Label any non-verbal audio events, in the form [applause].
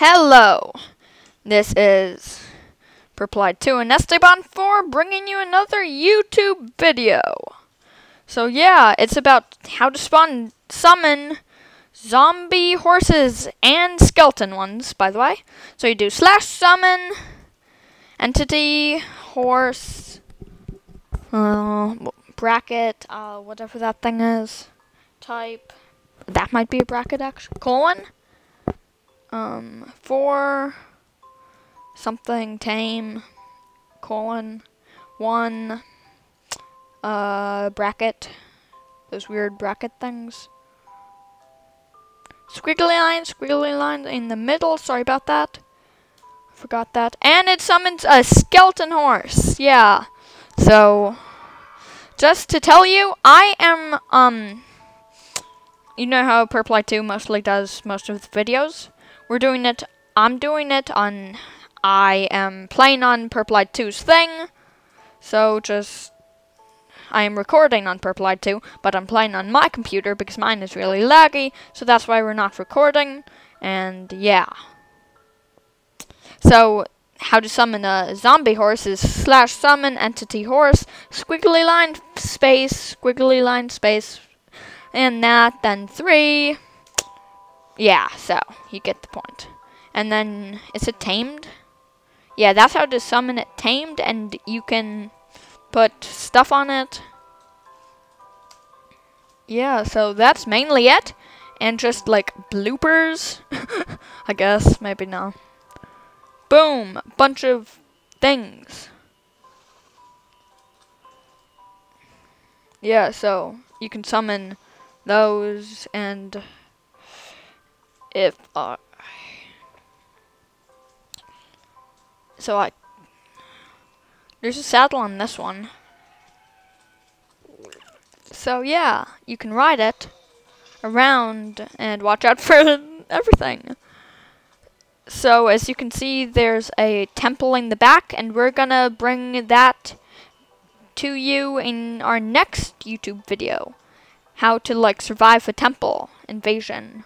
Hello, this is Perplied 2 and Esteban 4 bringing you another YouTube video. So yeah, it's about how to spawn summon zombie horses and skeleton ones, by the way. So you do slash summon entity horse uh, bracket, uh, whatever that thing is, type. That might be a bracket actually. Colon um, four something tame colon one uh, bracket those weird bracket things. Squiggly lines squiggly lines in the middle sorry about that. Forgot that. And it summons a skeleton horse yeah. So just to tell you I am um you know how Purple Eye 2 mostly does most of the videos we're doing it, I'm doing it on, I am playing on Purple Light 2's thing, so just, I am recording on Purple Light 2, but I'm playing on my computer because mine is really laggy, so that's why we're not recording, and yeah. So, how to summon a zombie horse is slash summon entity horse, squiggly line, space, squiggly line, space, and that, then three, yeah, so you get the point. And then is it tamed? Yeah, that's how to summon it tamed, and you can put stuff on it. Yeah, so that's mainly it. And just like bloopers, [laughs] I guess, maybe not. Boom, bunch of things. Yeah, so you can summon those and if I so I there's a saddle on this one. So yeah you can ride it around and watch out [laughs] for everything. So as you can see there's a temple in the back and we're gonna bring that to you in our next YouTube video. How to like survive a temple invasion